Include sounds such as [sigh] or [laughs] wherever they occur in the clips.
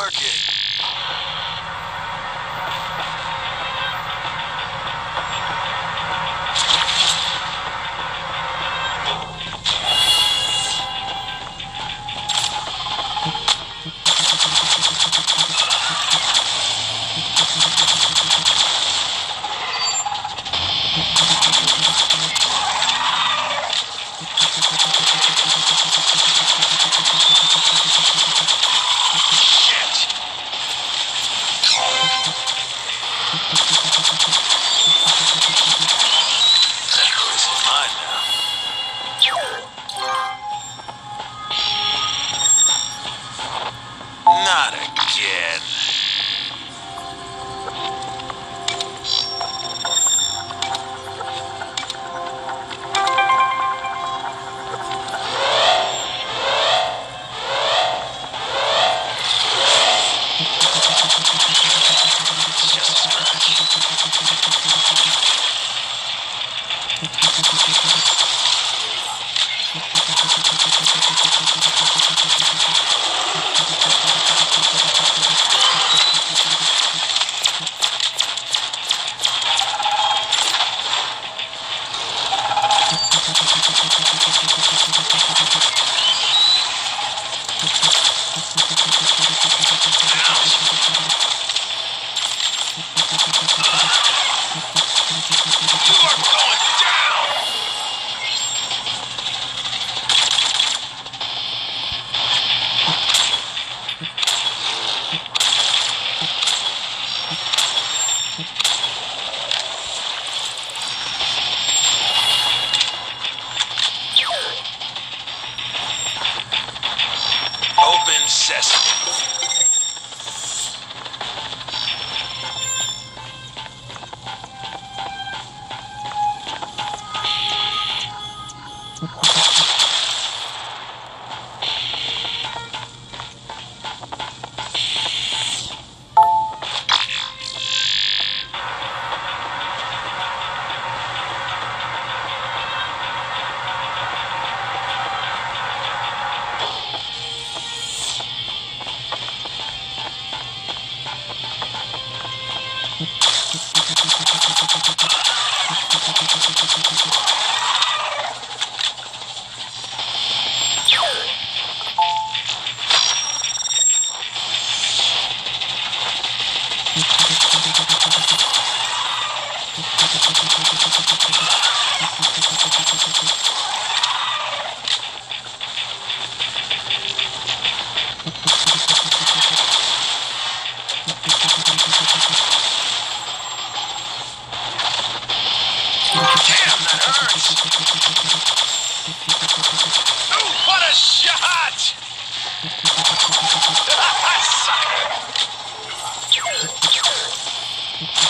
working. Thank you. necessity Oh, shot! [laughs] Sucker!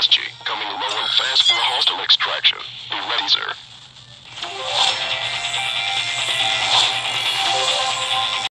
Coming low and fast for hostile extraction. Be ready, sir.